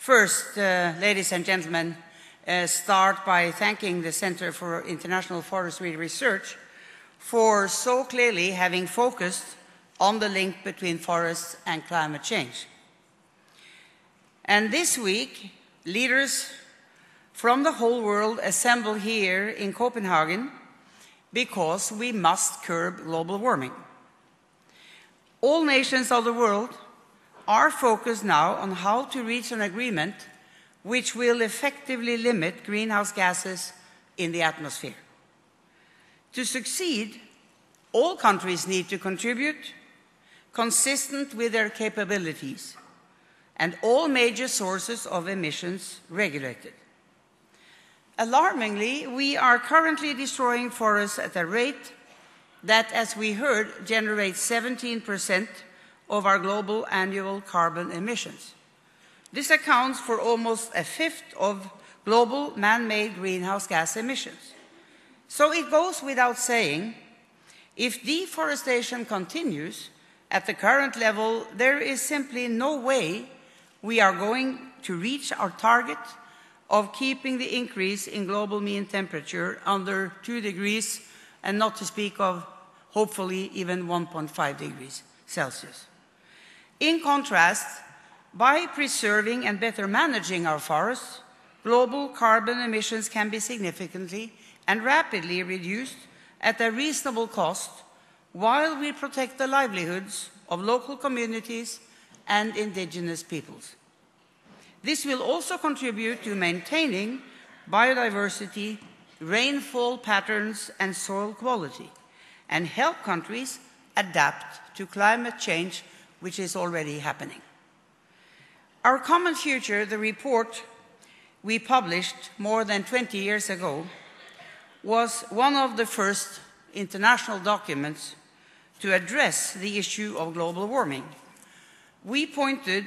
First, uh, ladies and gentlemen, uh, start by thanking the Center for International Forestry Research for so clearly having focused on the link between forests and climate change. And this week, leaders from the whole world assemble here in Copenhagen because we must curb global warming. All nations of the world are focused now on how to reach an agreement which will effectively limit greenhouse gases in the atmosphere. To succeed, all countries need to contribute consistent with their capabilities and all major sources of emissions regulated. Alarmingly, we are currently destroying forests at a rate that, as we heard, generates 17% of our global annual carbon emissions. This accounts for almost a fifth of global man-made greenhouse gas emissions. So it goes without saying, if deforestation continues at the current level, there is simply no way we are going to reach our target of keeping the increase in global mean temperature under 2 degrees, and not to speak of hopefully even 1.5 degrees Celsius. In contrast, by preserving and better managing our forests, global carbon emissions can be significantly and rapidly reduced at a reasonable cost while we protect the livelihoods of local communities and indigenous peoples. This will also contribute to maintaining biodiversity, rainfall patterns, and soil quality, and help countries adapt to climate change, which is already happening. Our Common Future, the report we published more than 20 years ago, was one of the first international documents to address the issue of global warming. We pointed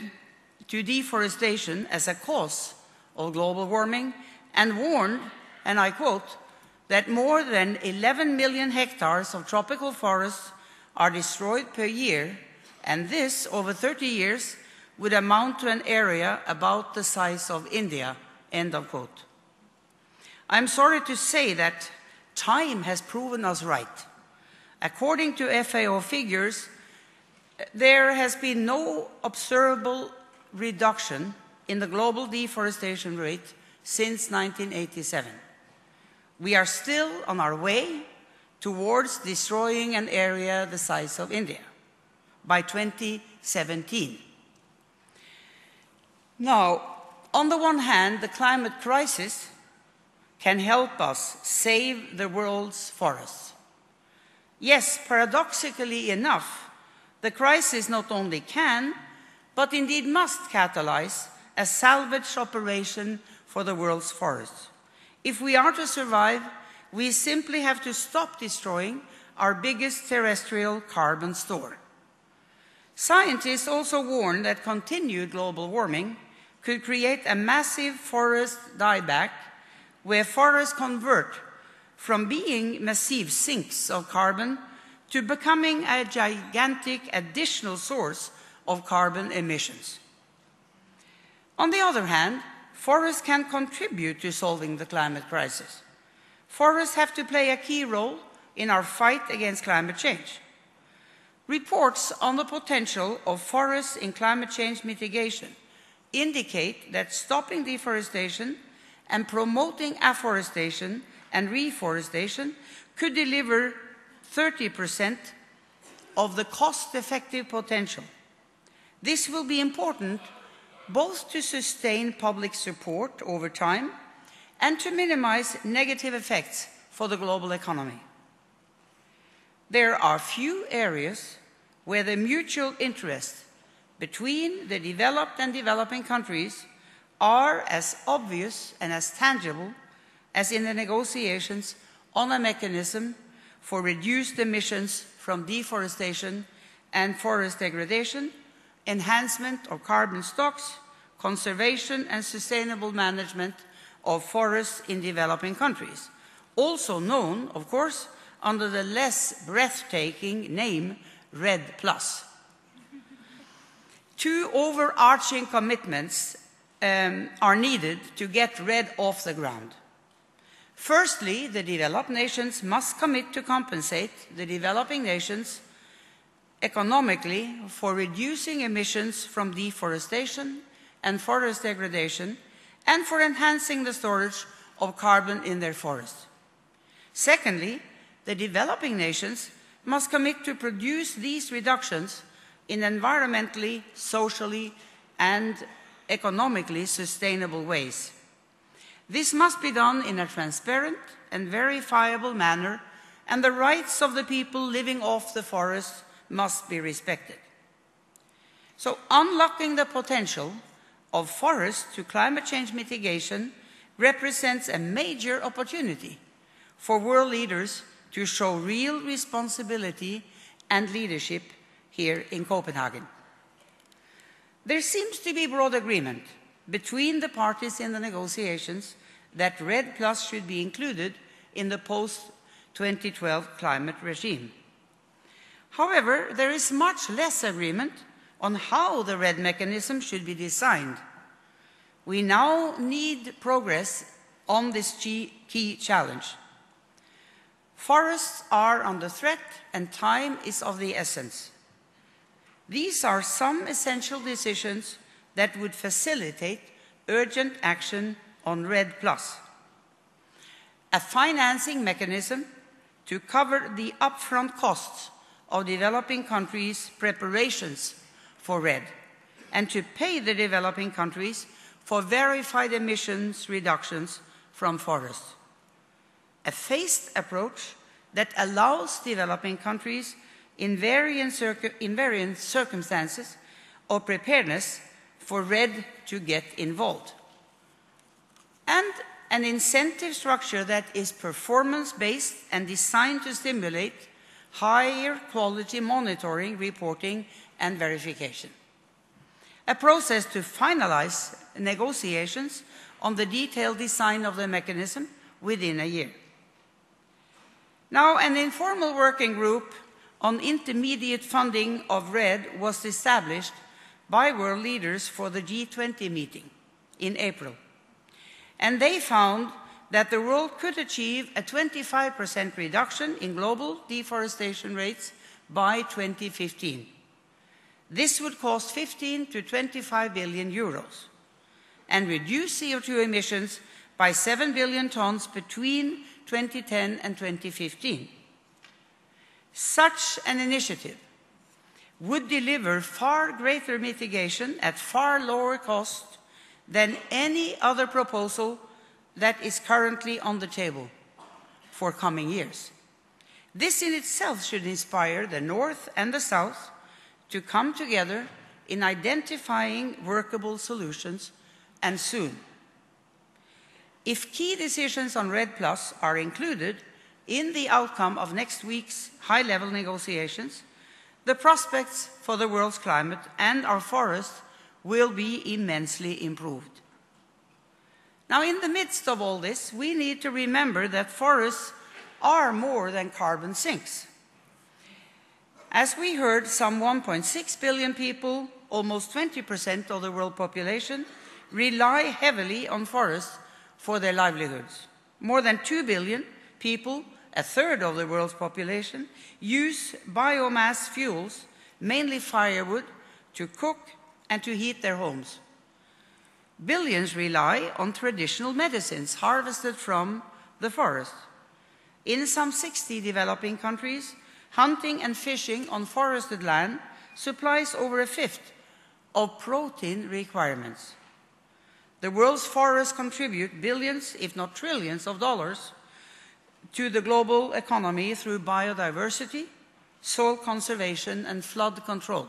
to deforestation as a cause of global warming and warned, and I quote, that more than 11 million hectares of tropical forests are destroyed per year, and this over 30 years would amount to an area about the size of India, end of quote. I'm sorry to say that time has proven us right. According to FAO figures, there has been no observable reduction in the global deforestation rate since 1987. We are still on our way towards destroying an area the size of India by 2017. Now, on the one hand, the climate crisis can help us save the world's forests. Yes, paradoxically enough, the crisis not only can, but indeed must catalyze a salvage operation for the world's forests. If we are to survive, we simply have to stop destroying our biggest terrestrial carbon store. Scientists also warn that continued global warming could create a massive forest dieback where forests convert from being massive sinks of carbon to becoming a gigantic additional source of carbon emissions. On the other hand, forests can contribute to solving the climate crisis. Forests have to play a key role in our fight against climate change. Reports on the potential of forests in climate change mitigation indicate that stopping deforestation and promoting afforestation and reforestation could deliver 30% of the cost-effective potential. This will be important both to sustain public support over time and to minimize negative effects for the global economy. There are few areas where the mutual interests between the developed and developing countries are as obvious and as tangible as in the negotiations on a mechanism for reduced emissions from deforestation and forest degradation, enhancement of carbon stocks, conservation and sustainable management of forests in developing countries, also known, of course, under the less breathtaking name REDD+. Two overarching commitments um, are needed to get REDD off the ground. Firstly, the developed nations must commit to compensate the developing nations economically for reducing emissions from deforestation and forest degradation and for enhancing the storage of carbon in their forests. Secondly, the developing nations must commit to produce these reductions in environmentally, socially, and economically sustainable ways. This must be done in a transparent and verifiable manner, and the rights of the people living off the forest must be respected. So, unlocking the potential of forests to climate change mitigation represents a major opportunity for world leaders to show real responsibility and leadership here in Copenhagen. There seems to be broad agreement between the parties in the negotiations that REDD Plus should be included in the post 2012 climate regime. However, there is much less agreement on how the REDD mechanism should be designed. We now need progress on this key challenge. Forests are under threat and time is of the essence. These are some essential decisions that would facilitate urgent action on REDD Plus. A financing mechanism to cover the upfront costs of developing countries' preparations for REDD and to pay the developing countries for verified emissions reductions from forests. A phased approach that allows developing countries in varying, in varying circumstances or preparedness for REDD to get involved. And an incentive structure that is performance-based and designed to stimulate higher quality monitoring, reporting, and verification. A process to finalize negotiations on the detailed design of the mechanism within a year. Now, an informal working group on intermediate funding of REDD was established by world leaders for the G20 meeting in April. And they found that the world could achieve a 25% reduction in global deforestation rates by 2015. This would cost 15 to 25 billion euros and reduce CO2 emissions by 7 billion tons between 2010 and 2015. Such an initiative would deliver far greater mitigation at far lower cost than any other proposal that is currently on the table for coming years. This in itself should inspire the North and the South to come together in identifying workable solutions and soon. If key decisions on REDD Plus are included, in the outcome of next week's high-level negotiations, the prospects for the world's climate and our forests will be immensely improved. Now, in the midst of all this, we need to remember that forests are more than carbon sinks. As we heard, some 1.6 billion people, almost 20% of the world population, rely heavily on forests for their livelihoods. More than 2 billion people a third of the world's population, use biomass fuels, mainly firewood, to cook and to heat their homes. Billions rely on traditional medicines harvested from the forest. In some 60 developing countries, hunting and fishing on forested land supplies over a fifth of protein requirements. The world's forests contribute billions, if not trillions, of dollars to the global economy through biodiversity, soil conservation, and flood control.